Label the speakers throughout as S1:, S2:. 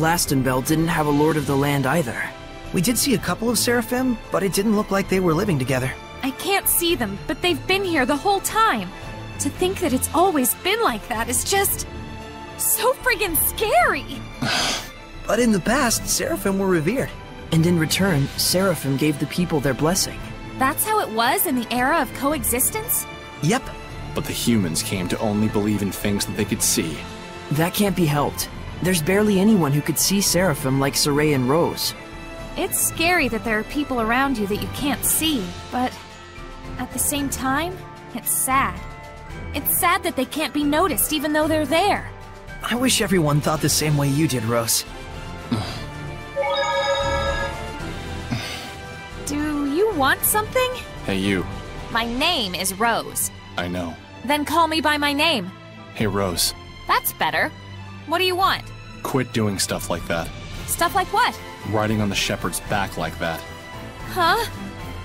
S1: Lastonbell didn't have a Lord of the Land either.
S2: We did see a couple of Seraphim, but it didn't look like they were living together.
S3: I can't see them, but they've been here the whole time. To think that it's always been like that is just... so friggin' scary!
S2: But in the past, Seraphim were revered.
S1: And in return, Seraphim gave the people their blessing.
S3: That's how it was in the era of coexistence?
S2: Yep.
S4: But the humans came to only believe in things that they could see.
S1: That can't be helped. There's barely anyone who could see Seraphim like Sorey and Rose.
S3: It's scary that there are people around you that you can't see, but at the same time, it's sad. It's sad that they can't be noticed even though they're there.
S2: I wish everyone thought the same way you did, Rose.
S3: Do you want something?
S4: Hey, you.
S3: My name is Rose.
S4: I know.
S3: Then call me by my name.
S4: Hey, Rose.
S3: That's better. What do you want?
S4: Quit doing stuff like that.
S3: Stuff like what?
S4: Riding on the shepherd's back like that.
S3: Huh?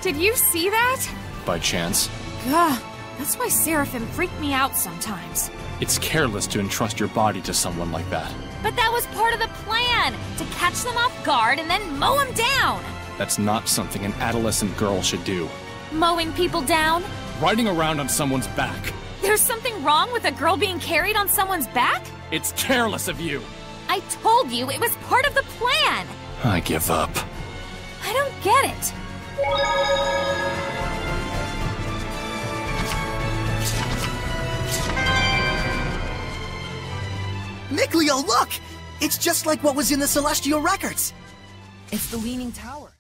S3: Did you see that?
S4: By chance.
S3: Gah, that's why Seraphim freak me out sometimes.
S4: It's careless to entrust your body to someone like that.
S3: But that was part of the plan! To catch them off guard and then mow them down!
S4: That's not something an adolescent girl should do.
S3: Mowing people down?
S4: Riding around on someone's back.
S3: There's something wrong with a girl being carried on someone's back?
S4: It's careless of you.
S3: I told you it was part of the plan!
S4: I give up.
S3: I don't get it.
S2: Mikleo, look! It's just like what was in the Celestial Records! It's the Leaning Tower.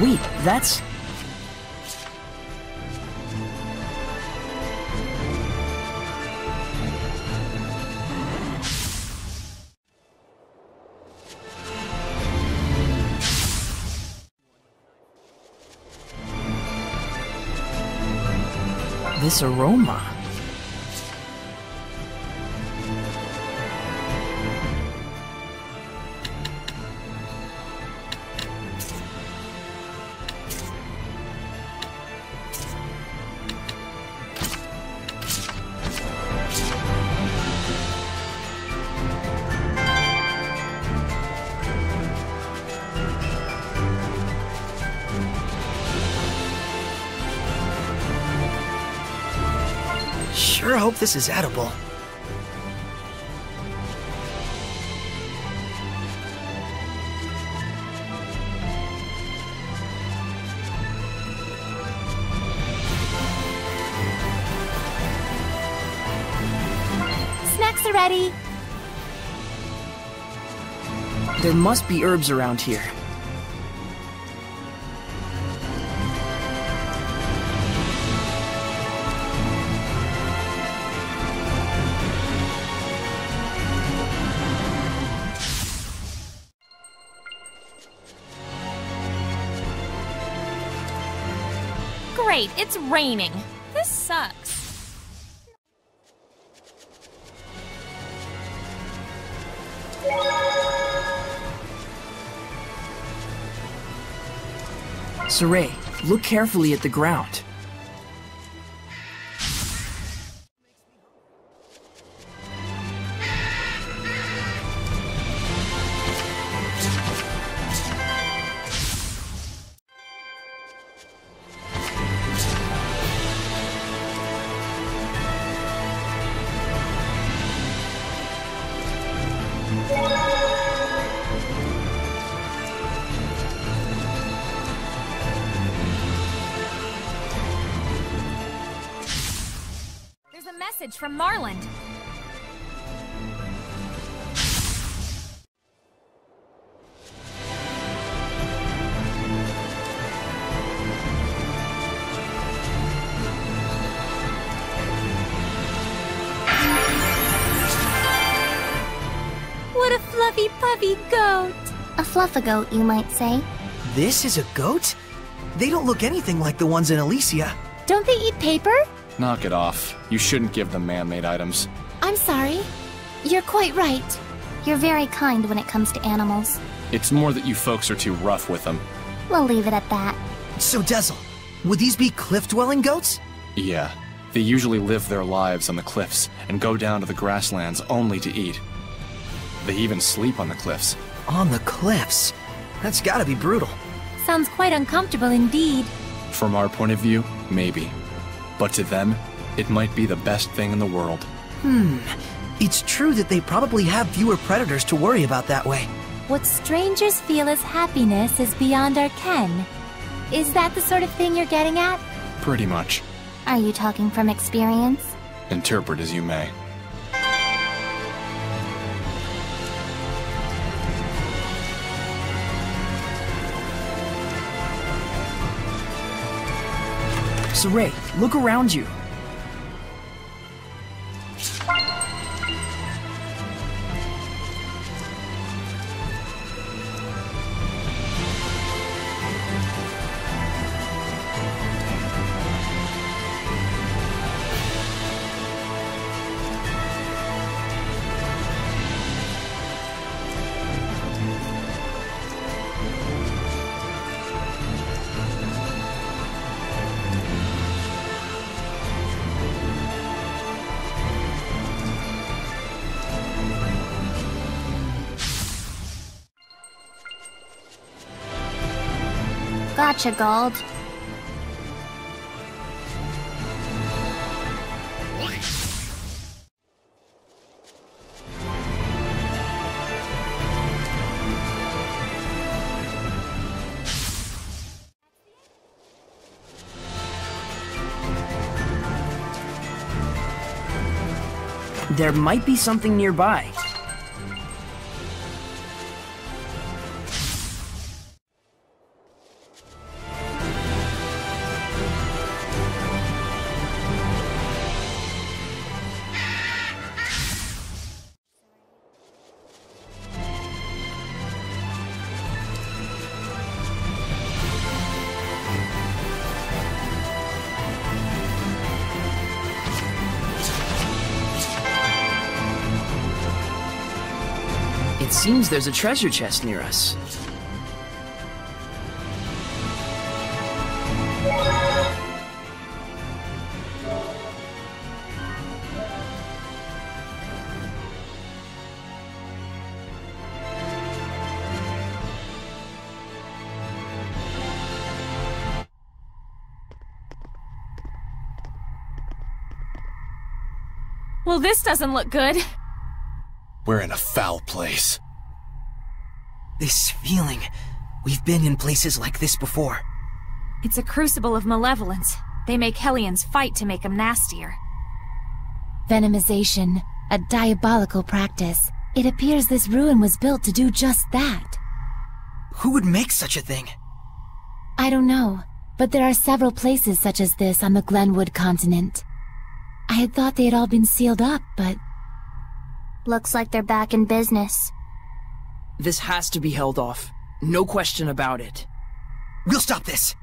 S1: Wait, that's... This aroma.
S2: This is edible.
S3: Snacks are ready.
S1: There must be herbs around here.
S3: Great, it's raining. This sucks.
S1: Sorey, look carefully at the ground.
S3: Message from Marlind. What a fluffy puffy goat!
S5: A fluffagoat, you might say.
S2: This is a goat? They don't look anything like the ones in Elysia.
S5: Don't they eat paper?
S4: Knock it off. You shouldn't give them man-made items.
S5: I'm sorry. You're quite right. You're very kind when it comes to animals.
S4: It's more that you folks are too rough with them.
S5: We'll leave it at that.
S2: So, Dezel, would these be cliff-dwelling goats?
S4: Yeah, they usually live their lives on the cliffs and go down to the grasslands only to eat. They even sleep on the cliffs.
S2: On the cliffs? That's gotta be brutal.
S5: Sounds quite uncomfortable indeed.
S4: From our point of view, maybe. But to them, it might be the best thing in the world. Hmm.
S2: It's true that they probably have fewer predators to worry about that way.
S5: What strangers feel as happiness is beyond our ken. Is that the sort of thing you're getting at?
S4: Pretty much.
S5: Are you talking from experience?
S4: Interpret as you may.
S1: Sorey, look around you. There might be something nearby. Seems there's a treasure chest near us.
S3: Well, this doesn't look good.
S4: We're in a foul place.
S2: This feeling. We've been in places like this before.
S3: It's a crucible of malevolence. They make Hellions fight to make them nastier.
S5: Venomization, a diabolical practice. It appears this ruin was built to do just that.
S2: Who would make such a thing?
S5: I don't know, but there are several places such as this on the Glenwood continent. I had thought they had all been sealed up, but... Looks like they're back in business.
S1: This has to be held off. No question about it.
S2: We'll stop this!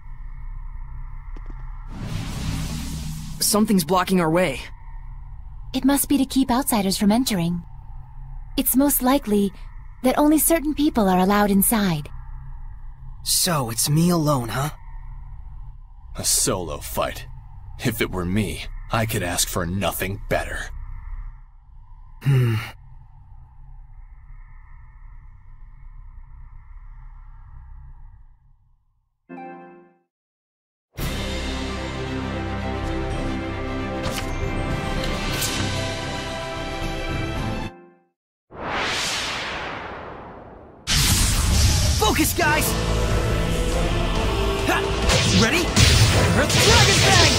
S1: Something's blocking our way.
S5: It must be to keep outsiders from entering. It's most likely that only certain people are allowed inside.
S2: So, it's me alone, huh?
S4: A solo fight. If it were me, I could ask for nothing better.
S2: Hmm. Focus, guys! Ha! Ready? Earth Dragon Bang!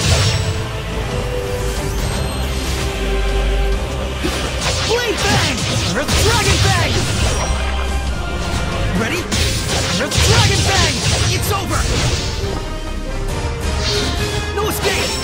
S2: Blade Bang! Earth Dragon Bang! Ready? Earth Dragon Bang! It's over! No escape!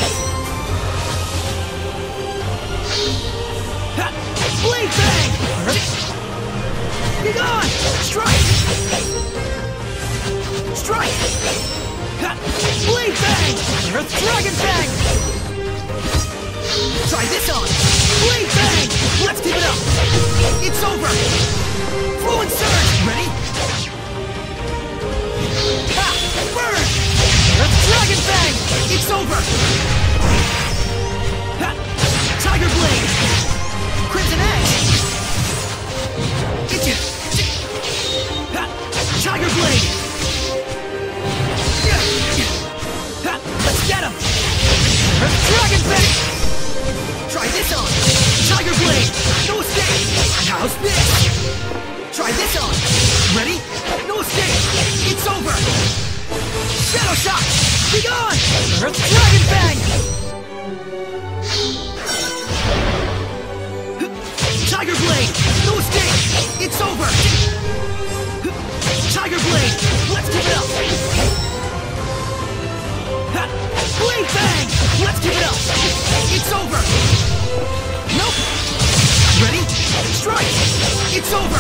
S2: Over!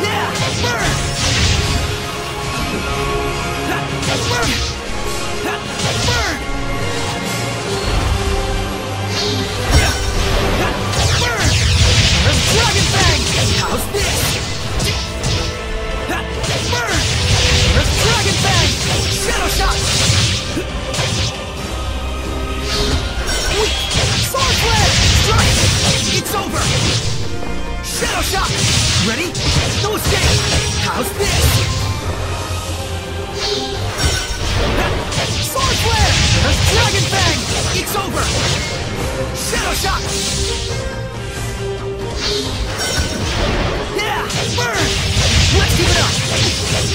S2: Yeah! Burn! Burn! Burn! Burn! There's Dragon Fang! How's this? Burn! There's Dragon Fang! Shadow Shot! Ready? No escape! How's this? Sword Flare! Dragon Fang! It's over! Shadow Shot! Yeah! Burn! Let's keep it up!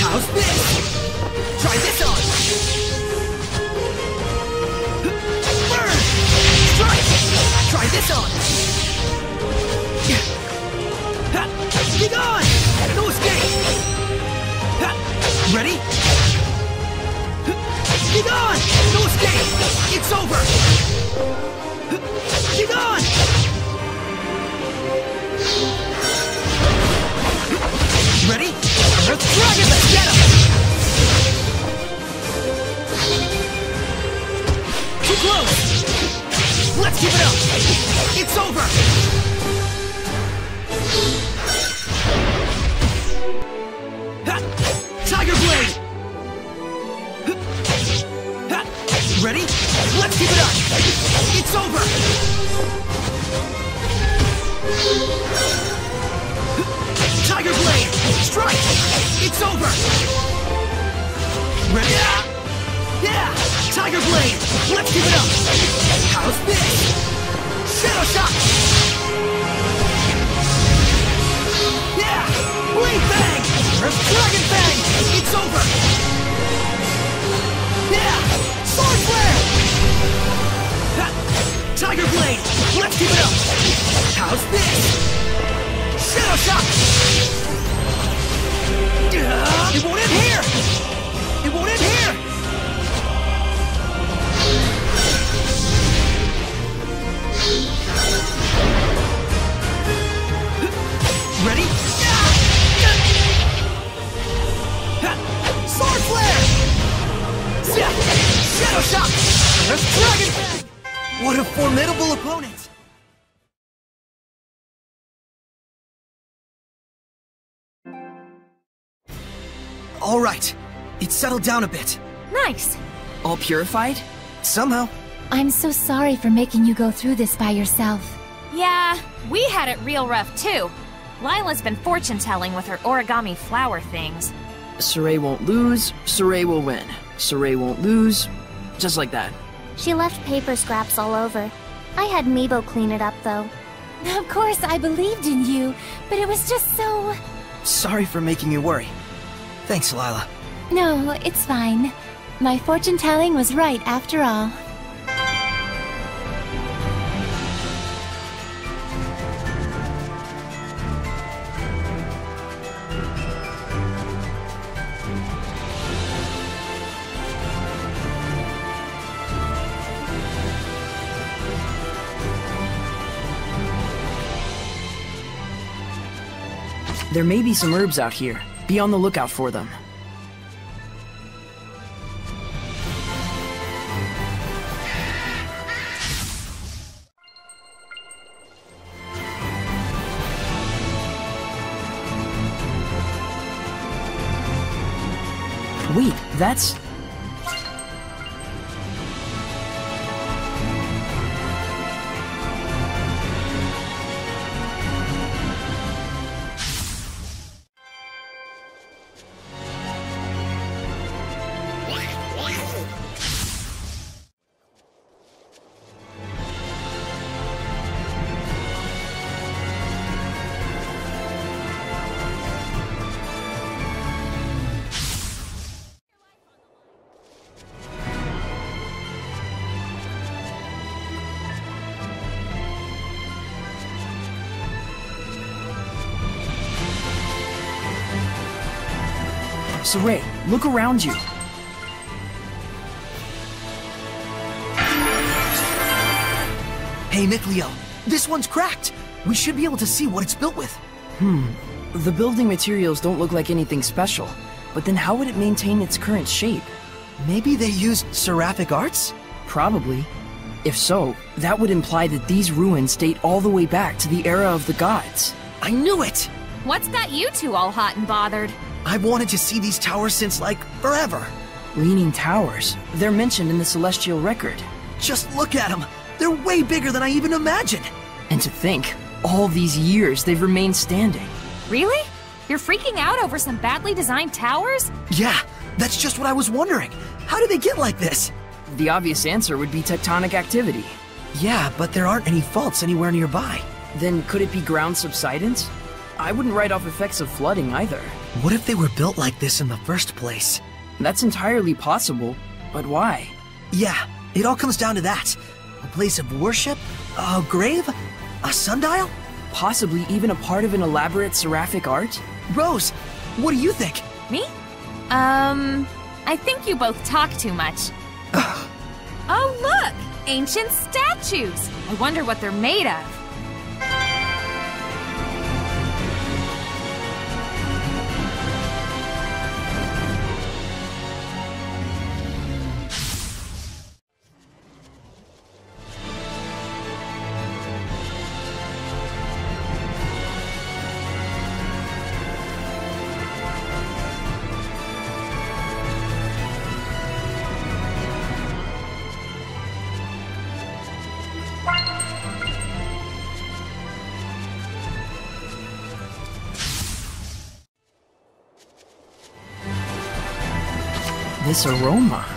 S2: How's this? Try this on! Burn! Strike! Try this on! No! It's over! Be gone! Ready? Earth Dragon, let's get him! Too close! Let's keep it up! It's over! Ready? Let's keep it up! It's over! Tiger Blade! Strike! It's over! Ready? Yeah! Tiger Blade! Let's keep it up! How's this? Shadow Shot! Yeah! Blade Bang! There's Dragon Bang! It's over! Yeah! Sword Flare! Ha! Tiger Blade! Let's keep it up! How's this? Shadow Shot! It won't end here! It won't end here! Ready? Sword Flare! Yeah! Shadow Shot! There's Dragon Fang! What a formidable opponent! All right, it's settled down a bit.
S3: Nice.
S1: All purified?
S2: Somehow.
S5: I'm so sorry for making you go through this by yourself.
S3: Yeah, we had it real rough too. Lila's been fortune telling with her origami flower things.
S1: Sorey won't lose, Sorey will win. Sorey won't lose, just like that.
S5: She left paper scraps all over. I had Meebo clean it up, though. Of course, I believed in you, but it was just so...
S2: Sorry for making you worry. Thanks, Lila.
S5: No, it's fine. My fortune telling was right after all.
S1: There may be some herbs out here. Be on the lookout for them. Wait, that's... Sorey, look around you.
S2: Hey, Mikleo, this one's cracked. We should be able to see what it's built with. Hmm.
S1: The building materials don't look like anything special, but then how would it maintain its current shape?
S2: Maybe they used seraphic arts?
S1: Probably. If so, that would imply that these ruins date all the way back to the era of the gods.
S2: I knew it!
S3: What's got you two all hot and bothered?
S2: I've wanted to see these towers since, like, forever.
S1: Leaning towers. They're mentioned in the Celestial Record.
S2: Just look at them. They're way bigger than I even imagined.
S1: And to think, all these years they've remained standing.
S3: Really? You're freaking out over some badly designed towers?
S2: Yeah, that's just what I was wondering. How did they get like this?
S1: The obvious answer would be tectonic activity.
S2: Yeah, but there aren't any faults anywhere nearby.
S1: Then could it be ground subsidence? I wouldn't write off effects of flooding either.
S2: What if they were built like this in the first place?
S1: That's entirely possible, but why?
S2: Yeah, it all comes down to that. A place of worship? A grave? A sundial?
S1: Possibly even a part of an elaborate seraphic art?
S2: Rose, what do you think?
S3: Me? Um, I think you both talk too much. oh, look! Ancient statues! I wonder what they're made of.
S1: This aroma.